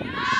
Go,